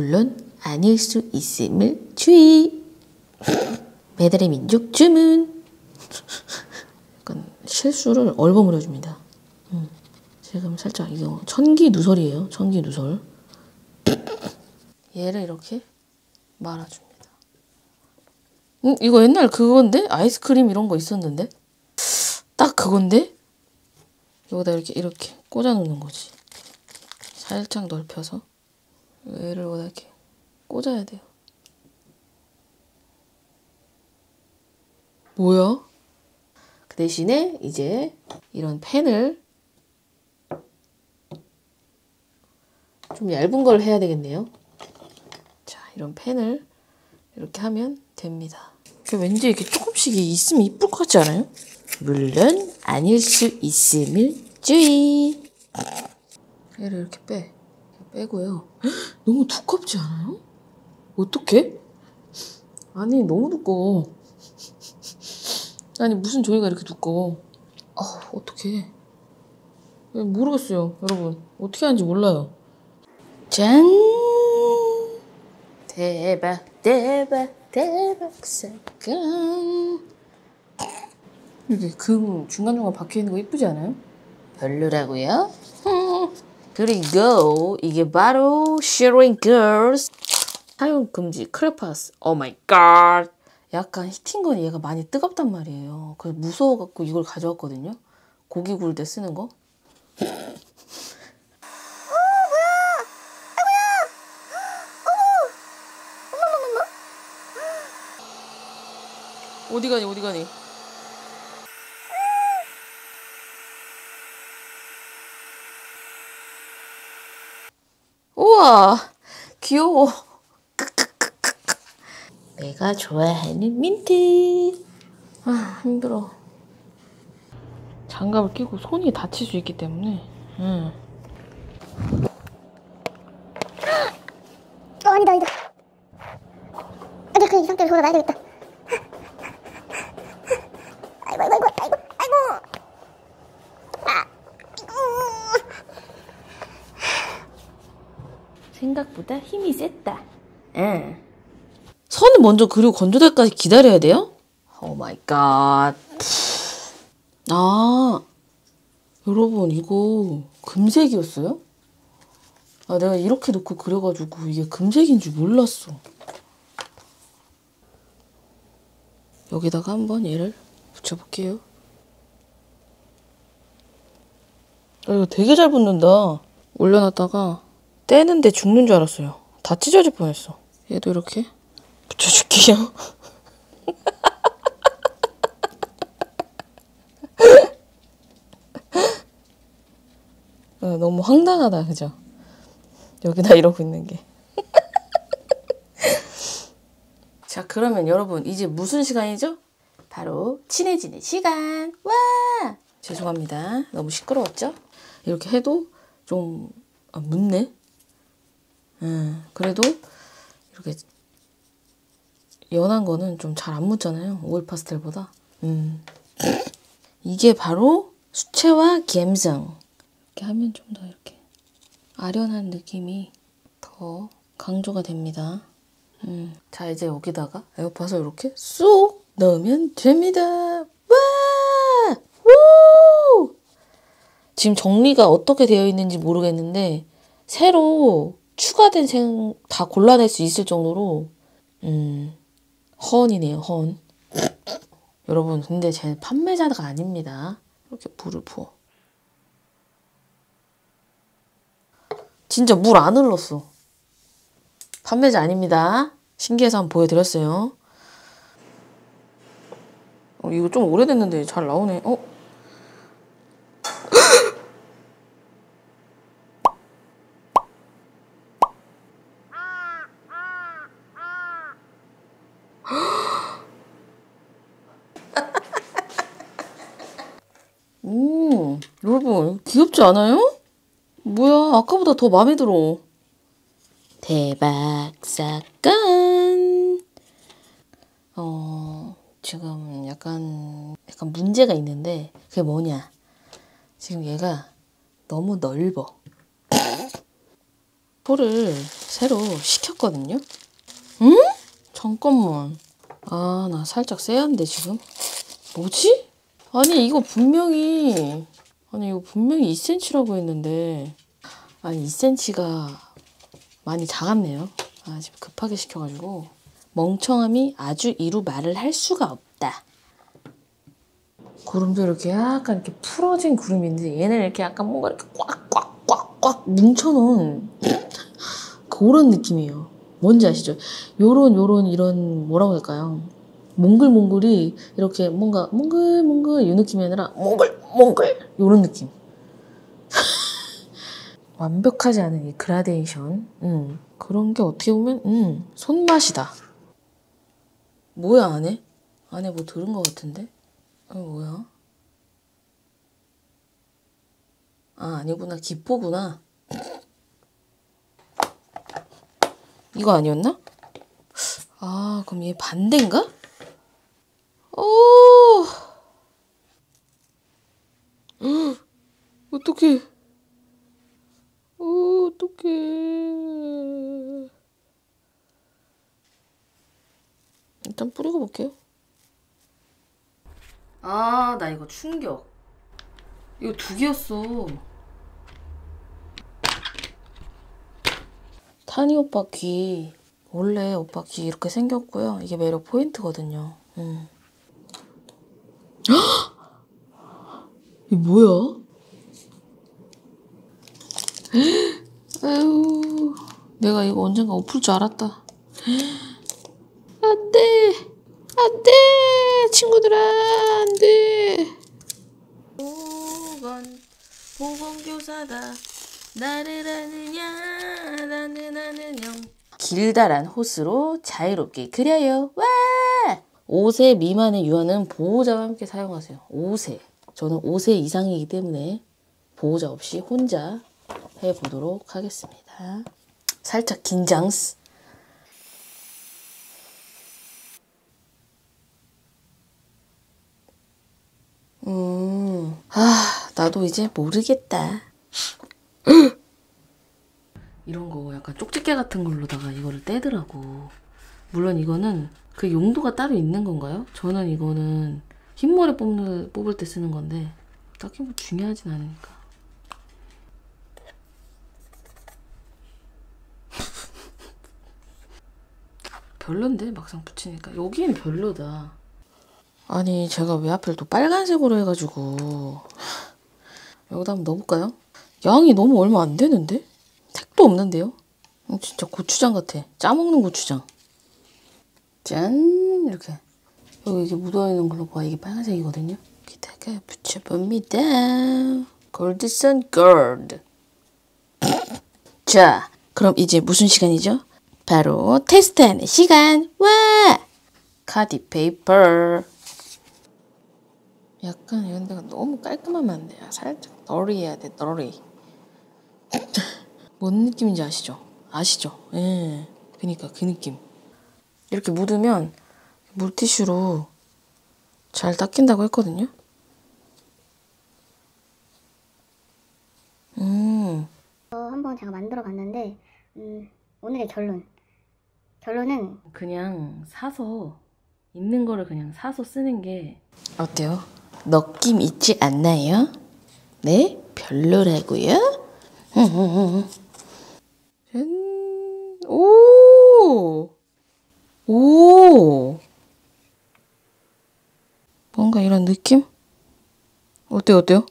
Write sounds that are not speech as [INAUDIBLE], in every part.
물론 아닐 수 있음을 주의. 배달의 민족 주문. 약간 실수를 얼버무려 줍니다. 음, 지금 살짝 이거 천기 누설이에요. 천기 누설. 얘를 이렇게 말아줍니다. 음, 이거 옛날 그건데? 아이스크림 이런 거 있었는데? 딱 그건데? 여기다 이렇게 이렇게 꽂아 놓는 거지. 살짝 넓혀서 얘를 여기다 이렇게 꽂아야 돼요. 뭐야? 그 대신에 이제 이런 펜을 좀 얇은 걸 해야 되겠네요. 자, 이런 펜을 이렇게 하면 됩니다. 왠지 이렇게 조금씩 있으면 이쁠 것 같지 않아요? 물론 아닐 수 있음을 주의. 얘를 이렇게 빼. 빼고요. 헉, [GASPS] 너무 두껍지 않아요? 어떡해? 아니 너무 두꺼워. 아니 무슨 종이가 이렇게 두꺼워. 아 어떡해. 모르겠어요 여러분. 어떻게 하는지 몰라요. 짠! 대박 대박 대박 사건. 이게 금 중간중간 박혀있는 거 이쁘지 않아요? 별로라고요? 그리고 이게 바로 Sharing Girls 사용 금지 크레파스. oh my god 약간 heating gun 얘가 많이 뜨겁단 말이에요. 그래서 무서워갖고 이걸 가져왔거든요. 고기 구울 때 쓰는 거. 어디 가니 어디 가니 우와 귀여워 내가 좋아하는 민트 아 힘들어 장갑을 끼고 손이 다칠 수 있기 때문에 응. 어, 아니다, 아니다. 아니, 그냥 이 상태로 돌아놔야 되겠다. 아이고, 아이고, 아이고, 아이고, 아이고. 아, 아이고. 생각보다 힘이 셌다 응. 선을 먼저 그리고 건조될 때까지 기다려야 돼요? oh my god. 아, 여러분, 이거 금색이었어요? 아, 내가 이렇게 놓고 그려가지고 이게 금색인 줄 몰랐어. 여기다가 한번 얘를 붙여볼게요. 아, 이거 되게 잘 붙는다. 올려놨다가 떼는데 죽는 줄 알았어요. 다 찢어질 뻔했어. 얘도 이렇게 붙여줄게요. 어, [LAUGHS] 너무 황당하다, 그죠? 여기다 이러고 있는 게. [LAUGHS] 자, 그러면 여러분, 이제 무슨 시간이죠? 바로 친해지는 시간. 와! 죄송합니다. 너무 시끄러웠죠? 이렇게 해도 좀, 아, 묻네? 음, 그래도 이렇게 연한 거는 좀 잘 안 묻잖아요. 오일 파스텔보다. 음. 이게 바로 수채화 감성. 이렇게 하면 좀 더 이렇게 아련한 느낌이 더 강조가 됩니다. 음. 자, 이제 여기다가 에어팟을 이렇게 쏙 넣으면 됩니다. 와! 우! 지금 정리가 어떻게 되어 있는지 모르겠는데 새로 추가된 생 다 골라낼 수 있을 정도로 음, 헌이네요, 헌. 여러분, 근데 제 판매자가 아닙니다. 이렇게 물을 부어. 진짜 물 안 흘렀어. 판매자 아닙니다. 신기해서 한번 보여드렸어요. 어, 이거 좀 오래됐는데 잘 나오네. 어? 음, 여러분, 귀엽지 않아요? 뭐야, 아까보다 더 마음에 들어. 대박 사건. 어, 지금 약간, 약간 문제가 있는데, 그게 뭐냐. 지금 얘가 너무 넓어. 포를 새로 시켰, 했거든요. 응? 잠깐만. 아, 나 살짝 쎄한데, 지금? 뭐지? 아니, 이거 분명히, 아니, 이거 분명히 2cm라고 했는데, 아니, 2cm가 많이 작았네요. 아, 지금 급하게 시켜가지고. 멍청함이 아주 이루 말을 할 수가 없다. 구름도 이렇게 약간 이렇게 풀어진 구름인데, 얘는 이렇게 약간 뭔가 이렇게 꽉꽉꽉꽉 뭉쳐놓은 그런 느낌이에요. 뭔지 아시죠? 요런 요런 이런 뭐라고 할까요? 몽글몽글이 이렇게 뭔가 몽글몽글 이 느낌이 아니라 몽글몽글 요런 느낌. [LAUGHS] 완벽하지 않은 이 그라데이션. 음, 그런 게 어떻게 보면 음, 손맛이다. 뭐야 안에? 안에 뭐 들은 것 같은데? 어 뭐야? 아 아니구나 기포구나. 이거 아니었나? 아, 그럼 얘 반대인가? 오! 헉, 어떡해. 오, 어떡해. 일단 뿌리고 볼게요. 아, 나 이거 충격. 이거 두 개였어. 타니 오빠 귀 원래 오빠 귀 이렇게 생겼고요. 이게 매력 포인트거든요. 음. [GASPS] 이 뭐야? [GASPS] 아유, 내가 이거 언젠가 엎을 줄 알았다. [GASPS] 안 돼! 안 돼! 친구들아, 안 돼! 보건, 보건교사다. 나를 아느냐, 나는 아느냐. 길다란 호스로 자유롭게 그려요. 와! 5세 미만의 유아는 보호자와 함께 사용하세요. 5세. 저는 5세 이상이기 때문에 보호자 없이 혼자 해보도록 하겠습니다. 살짝 긴장스. 음, 아, 나도 이제 모르겠다. 이런 거 약간 쪽집게 같은 걸로다가 이거를 떼더라고. 물론 이거는 그 용도가 따로 있는 건가요? 저는 이거는 흰머리 뽑는, 뽑을 때 쓰는 건데 딱히 뭐 중요하진 않으니까. [LAUGHS] 별론데 막상 붙이니까 여기는 별로다. 아니 제가 왜 하필 또 빨간색으로 해가지고 여기다 한번 넣어볼까요? 양이 너무 얼마 안 되는데? 택도 없는데요? 어, 진짜 고추장 같아. 짜먹는 고추장. 짠! 이렇게. 여기 이게 묻어있는 걸로 봐. 이게 빨간색이거든요. 여기다가 붙여봅니다. 골드손 골드. 자, 그럼 이제 무슨 시간이죠? 바로 테스트하는 시간. 와! Khadi paper. 약간 이런 데가 너무 깔끔하면 안 돼요. 살짝 dirty해야 돼, dirty. [LAUGHS] 뭔 느낌인지 아시죠? 아시죠? 예. 그니까 그 느낌. 이렇게 묻으면 물티슈로 잘 닦인다고 했거든요. 음. 어, 한번 제가 만들어 봤는데 음, 오늘의 결론 결론은 그냥 사서 있는 거를 그냥 사서 쓰는 게 어때요? 느낌 있지 않나요? 네? 별로라고요? [LAUGHS] 짠. 오! 오! 뭔가 이런 느낌? 어때요, 어때요?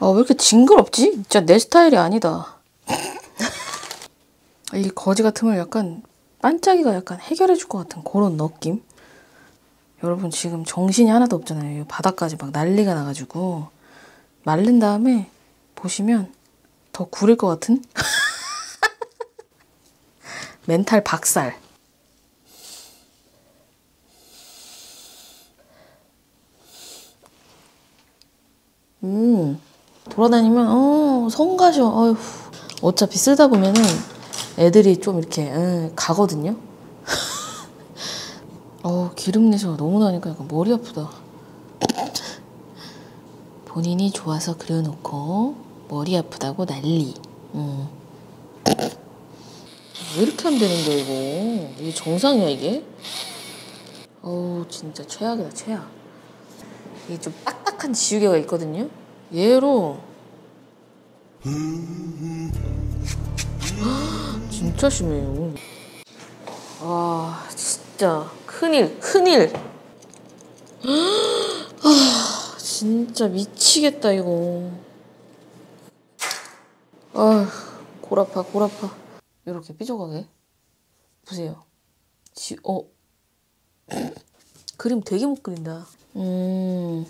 아, 왜 이렇게 징그럽지? 진짜 내 스타일이 아니다. [LAUGHS] 이 거지 같으면 약간 반짝이가 약간 해결해 줄 것 같은 그런 느낌? 여러분 지금 정신이 하나도 없잖아요. 바닥까지 막 난리가 나가지고 마른 다음에 보시면 더 구릴 것 같은? [LAUGHS] 멘탈 박살. 음, 돌아다니면, 어, 성 가셔. 어휴. 어차피 쓰다 보면은 애들이 좀 이렇게, 에, 가거든요? 어, 기름 내셔가 너무 나니까 약간 머리 아프다. 본인이 좋아서 그려놓고 머리 아프다고 난리. 음. 왜 이렇게 하면 되는데 이거 이게 정상이야 이게? 어우 진짜 최악이다 최악 이게 좀 딱딱한 지우개가 있거든요 얘로 [GASPS] 진짜 심해요 와 진짜 큰일 큰일. 아 진짜 미치겠다 이거. 아휴 골 아파 골 아파. 이렇게 삐져가게? 보세요. 지, 어. [CLEARS THROAT] 그림 되게 못 그린다. 음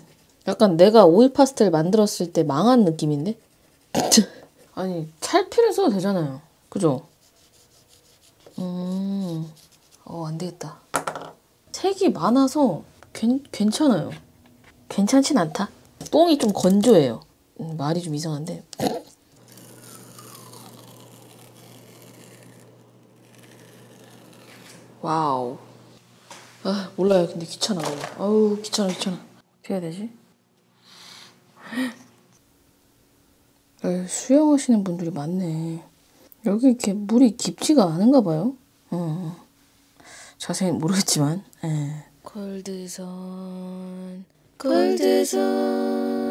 약간 내가 오일 파스텔 만들었을 때 망한 느낌인데? [LAUGHS] 아니 찰필을 써도 되잖아요. 그죠? 음, 어, 안 되겠다. 색이 많아서 괜, 괜찮아요. 괜찮진 않다. 똥이 좀 건조해요. 음, 말이 좀 이상한데. 와우. 아, 몰라요. 근데 귀찮아. 아우, 귀찮아, 귀찮아. 어떻게 해야 되지? 수영하시는 분들이 많네. 여기 이렇게 물이 깊지가 않은가 봐요. 어. 자세히 모르겠지만. 예. 골드선, 골드선.